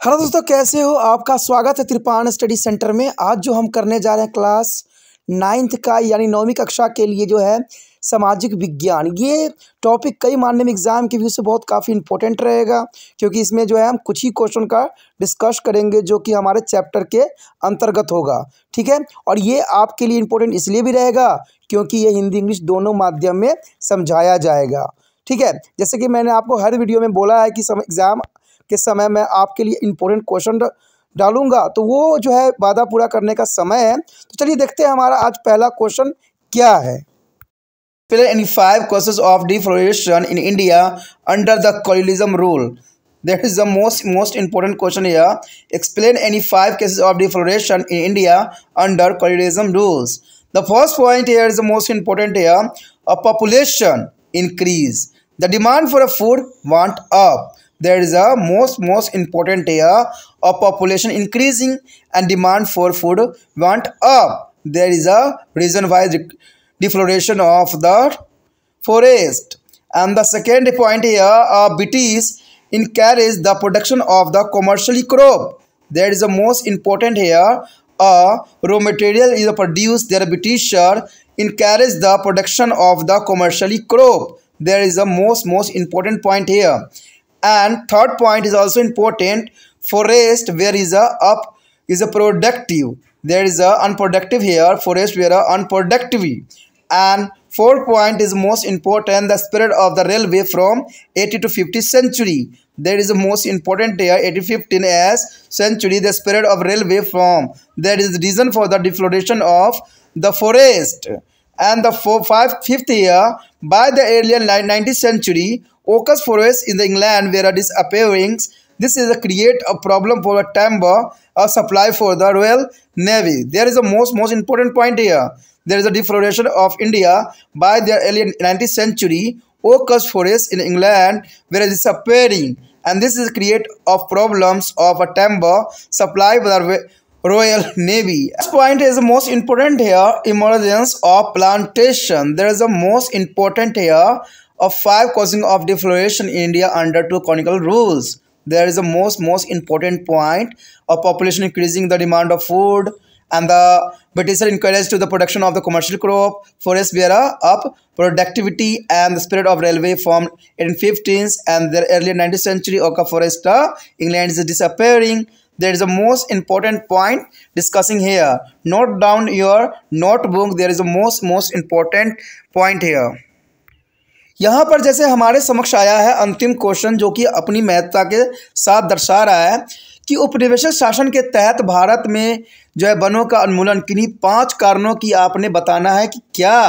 Hello दोस्तों, कैसे हो? आपका स्वागत है त्रिपाण स्टडी सेंटर में। आज जो हम करने जा रहे हैं क्लास नाइन्थ का, यानी नौवीं कक्षा के लिए जो है सामाजिक विज्ञान। ये टॉपिक कई मानने में एग्ज़ाम के व्यू से बहुत काफ़ी इंपॉर्टेंट रहेगा, क्योंकि इसमें जो है हम कुछ ही क्वेश्चन का डिस्कस करेंगे जो कि हमारे चैप्टर के अंतर्गत होगा। ठीक है? और ये आपके लिए इम्पोर्टेंट इसलिए भी रहेगा, क्योंकि ये हिंदी, इंग्लिश दोनों माध्यम में समझाया जाएगा। ठीक है? जैसे कि मैंने आपको हर वीडियो में बोला है कि सम एग्ज़ाम के समय में आपके लिए इम्पोर्टेंट क्वेश्चन डालूँगा? तो वो जो है वादा पूरा करने का समय है। तो चलिए देखते हैं हमारा आज पहला क्वेश्चन क्या है। Fill in five courses of deforestation in India under the colonialism rule that is the most most important question या explain any five cases of deforestation in India under colonialism rules the first point is the most important here population increase the demand for a food want up there is a most most important here a population increasing and demand for food went up. There is a reason why defloration of the forest. And the second point here uh, british encourage the production of the commercially crop. There is a most important here uh, raw material is produced. There britisher encourage the production of the commercially crop. There is a most most important point here and third point is also important. Forest where is a up is a productive. There is a unproductive here. Forest where a unproductive. And fourth point is most important the spread of the railway from 80 to 50 century. There is the most important here 1815 as century the spread of railway from. That is the reason for the defloration of the forest. And the four, five, fifth year by the early 19th century Oaks forests in the England were disappearing. This is a create a problem for a timber a supply for the Royal Navy. There is a most most important point here. There is a defloration of India by the early 19th century. Oaks forests in England were disappearing and this is create of problems of a timber supply for the Royal Navy. This point is the most important here. Emergence of plantation. There is a most important here of five causing of defloration in India under two canonical rules. There is a most most important point of population increasing the demand of food and the British encouraged to the production of the commercial crop, forest bearer up productivity and the spirit of railway formed in 15th and the early 19th century oak forest uh, England is disappearing. There is a most important point discussing here. Note down your notebook. There is a most most important point here. यहाँ पर जैसे हमारे समक्ष आया है अंतिम question जो कि अपनी महत्ता के साथ दर्शा रहा है कि उपनिवेशित शासन के तहत भारत में जो है वनों का उन्मूलन किन्हीं पाँच कारणों की आपने बताना है कि क्या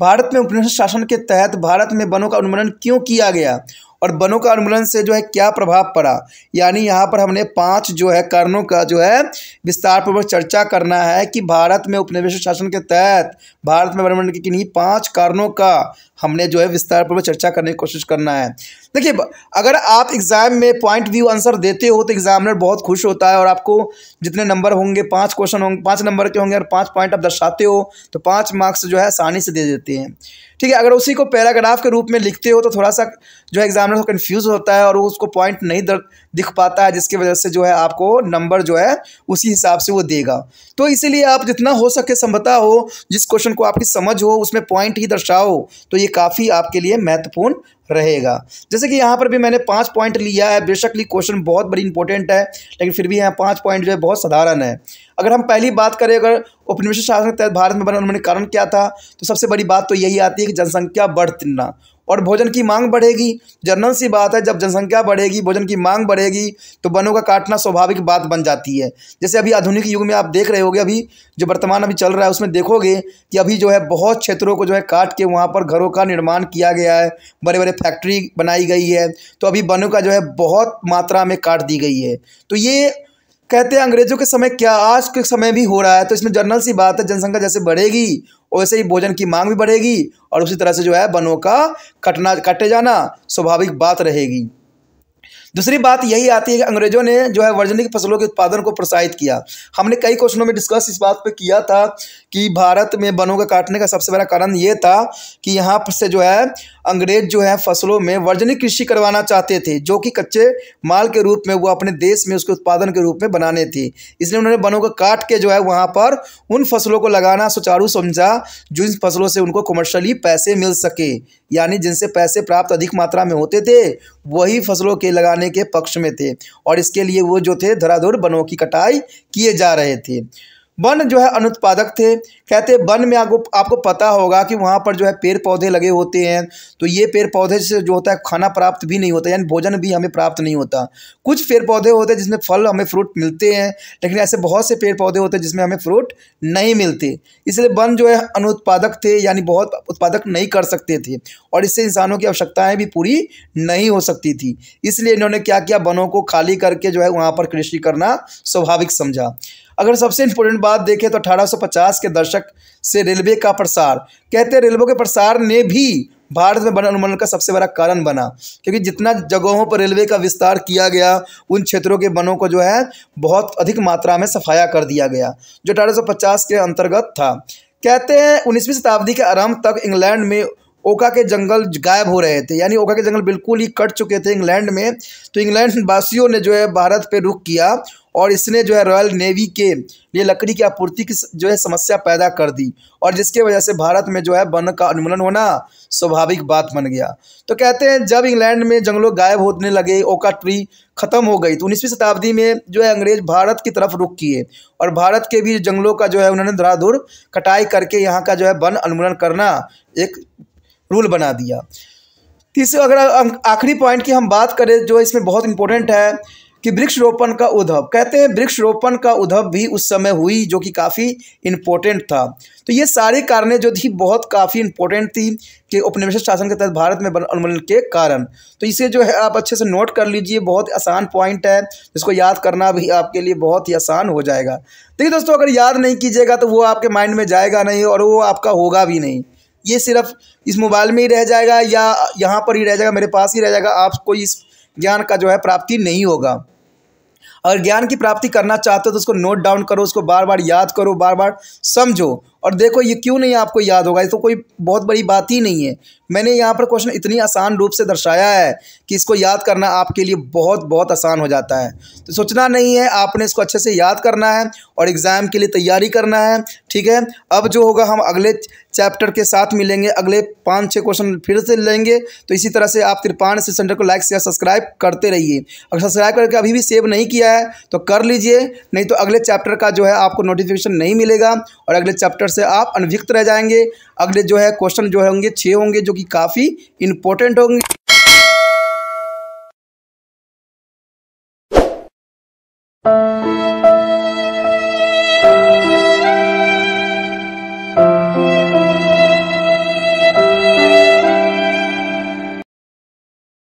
भारत में उपनिवेशित शासन के तहत भारत में वनों का उन्मूलन क्यों किया गया? और वनों का उन्मूलन से जो है क्या प्रभाव पड़ा? यानी यहाँ पर हमने पाँच जो है कारणों का जो है विस्तार पूर्वक चर्चा करना है कि भारत में उपनिवेश शासन के तहत भारत में वनमंडल के किन्हीं पाँच कारणों का हमने जो है विस्तार पूर्वक चर्चा करने की कोशिश करना है। देखिए अगर आप एग्ज़ाम में पॉइंट व्यू आंसर देते हो तो एग्जामिनर बहुत खुश होता है और आपको जितने नंबर होंगे, पाँच क्वेश्चन होंगे पाँच नंबर के होंगे और पाँच पॉइंट आप दर्शाते हो तो पाँच मार्क्स जो है आसानी से दे देते हैं। ठीक है, अगर उसी को पैराग्राफ के रूप में लिखते हो तो थोड़ा सा जो है एग्जामिनर को कन्फ्यूज़ होता है और वो उसको पॉइंट नहीं दिख पाता है, जिसकी वजह से जो है आपको नंबर जो है उसी हिसाब से वो देगा। तो इसीलिए आप जितना हो सके संभता हो, जिस क्वेश्चन को आपकी समझ हो, उसमें पॉइंट ही दर्शाओ तो ये काफ़ी आपके लिए महत्वपूर्ण रहेगा। जैसे कि यहाँ पर भी मैंने पाँच पॉइंट लिया है बेशकली क्वेश्चन बहुत बड़ी इंपॉर्टेंट है, लेकिन फिर भी यहाँ पाँच पॉइंट जो है बहुत साधारण है। अगर हम पहली बात करें, अगर उपनिवेश शासन के तहत भारत में बने उन्होंने कारण क्या था तो सबसे बड़ी बात तो यही आती है कि जनसंख्या बढ़ना और भोजन की मांग बढ़ेगी। जनरल सी बात है, जब जनसंख्या बढ़ेगी, भोजन की मांग बढ़ेगी तो वनों का काटना स्वाभाविक बात बन जाती है। जैसे अभी आधुनिक युग में आप देख रहे होगे, अभी जो वर्तमान अभी चल रहा है, उसमें देखोगे कि अभी जो है, बहुत क्षेत्रों को जो है काट के वहाँ पर घरों का निर्माण किया गया है। बड़े बड़े फैक्ट्री बनाई गई है। तो अभी वनों का जो है, बहुत मात्रा में काट दी गई है। तो ये कहते हैं, अंग्रेज़ों के समय क्या, आज के समय भी हो रहा है तो इसमें जनरल सी बात है, जनसंख्या जैसे बढ़ेगी, वैसे ही भोजन की मांग भी बढ़ेगी, और उसी तरह से जो है वनों का कटना, कटे जाना, स्वाभाविक बात रहेगी। दूसरी बात यही आती है कि अंग्रेज़ों ने जो है वर्जनिक फ़सलों के उत्पादन को प्रोत्साहित किया। हमने कई क्वेश्चनों में डिस्कस इस बात पर किया था कि भारत में वनों का काटने का सबसे बड़ा कारण ये था कि यहाँ से जो है अंग्रेज़ जो है फ़सलों में वर्जनिक कृषि करवाना चाहते थे, जो कि कच्चे माल के रूप में, वो अपने देश में उसके उत्पादन के रूप में बनाने थे। इसलिए उन्होंने वनों को काट के जो है वहाँ पर उन फ़सलों को लगाना, सुचारू समझा, जो इन फ़सलों से उनको कमर्शली पैसे मिल सके, यानी जिनसे पैसे प्राप्त अधिक मात्रा में होते थे वही फ़सलों के लगाने के पक्ष में थे और इसके लिए वो जो थे, धराधुर वनों की कटाई किए जा रहे थे। वन जो है अनुत्पादक थे। कहते वन में आपको आपको पता होगा कि वहाँ पर जो है पेड़ पौधे लगे होते हैं। तो ये पेड़ पौधे से जो होता है, खाना प्राप्त भी नहीं होता, यानी भोजन भी हमें प्राप्त नहीं होता। कुछ पेड़ पौधे होते हैं जिसमें फल हमें फ्रूट मिलते हैं, लेकिन ऐसे बहुत से पेड़ पौधे होते हैं जिसमें हमें फ्रूट नहीं मिलते। इसलिए वन जो है अनुत्पादक थे, यानी बहुत उत्पादक नहीं कर सकते थे, और इससे इंसानों की आवश्यकताएँ भी पूरी नहीं हो सकती थी। इसलिए इन्होंने क्या किया? वनों को खाली करके जो है वहाँ पर कृषि करना स्वाभाविक समझा। अगर सबसे इम्पोर्टेंट बात देखें तो 1850 के दशक से रेलवे का प्रसार। कहते हैं रेलवे के प्रसार ने भी भारत में वन अनुमंडल का सबसे बड़ा कारण बना, क्योंकि जितना जगहों पर रेलवे का विस्तार किया गया, उन क्षेत्रों के वनों को जो है बहुत अधिक मात्रा में सफाया कर दिया गया, जो अठारह सौ पचास के अंतर्गत था। कहते हैं उन्नीसवीं शताब्दी के आरंभ तक इंग्लैंड में ओका के जंगल गायब हो रहे थे, यानी ओका के जंगल बिल्कुल ही कट चुके थे इंग्लैंड में। तो इंग्लैंड वासियों ने जो है भारत पे रुख किया और इसने जो है रॉयल नेवी के लिए लकड़ी की आपूर्ति की जो है समस्या पैदा कर दी। और जिसके वजह से भारत में जो है वन का अनुमूलन होना स्वाभाविक बात बन गया। तो कहते हैं, जब इंग्लैंड में जंगलों गायब होने लगे ओका ट्री ख़त्म हो गई तो उन्नीसवीं शताब्दी में जो है अंग्रेज़ भारत की तरफ़ रुख किए। और भारत के भी जंगलों का जो है उन्होंने धराधुर कटाई करके यहाँ का जो है वन अनुमूलन करना एक रूल बना दिया। तीसरे, अगर आखिरी पॉइंट की हम बात करें, जो इसमें बहुत इंपॉर्टेंट है कि वृक्ष रोपण का उद्भव। कहते हैं वृक्ष रोपण का उद्भव भी उस समय हुई जो कि काफ़ी इम्पोर्टेंट था। तो ये सारी कारणें जो थी बहुत काफ़ी इम्पोर्टेंट थी कि उपनिवेश शासन के तहत भारत में अनुमूलन के कारण। तो इसे जो है आप अच्छे से नोट कर लीजिए, बहुत आसान पॉइंट है। जिसको याद करना भी आपके लिए बहुत ही आसान हो जाएगा। देखिए दोस्तों, अगर याद नहीं कीजिएगा तो वो आपके माइंड में जाएगा नहीं और वो आपका होगा भी नहीं। ये सिर्फ़ इस मोबाइल में ही रह जाएगा या यहाँ पर ही रह जाएगा, मेरे पास ही रह जाएगा। आपको इस ज्ञान का जो है प्राप्ति नहीं होगा। अगर ज्ञान की प्राप्ति करना चाहते हो तो उसको नोट डाउन करो, उसको बार बार याद करो बार बार समझो। और देखो ये क्यों नहीं आपको याद होगा? ये तो कोई बहुत बड़ी बात ही नहीं है। मैंने यहाँ पर क्वेश्चन इतनी आसान रूप से दर्शाया है कि इसको याद करना आपके लिए बहुत बहुत आसान हो जाता है। तो सोचना नहीं है, आपने इसको अच्छे से याद करना है और एग्ज़ाम के लिए तैयारी करना है, ठीक है? अब जो होगा, हम अगले चैप्टर के साथ मिलेंगे, अगले पाँच छः क्वेश्चन फिर से लेंगे। तो इसी तरह से आप त्रिपाण से सेंटर को लाइक शेयर सब्सक्राइब करते रहिए। अगर सब्सक्राइब करके अभी भी सेव नहीं किया है तो कर लीजिए, नहीं तो अगले चैप्टर का जो है आपको नोटिफिकेशन नहीं मिलेगा और अगले चैप्टर से आप अनभिक्त रह जाएँगे। अगले जो है क्वेश्चन जो होंगे छः होंगे, जो कि काफ़ी इंपॉर्टेंट होंगे।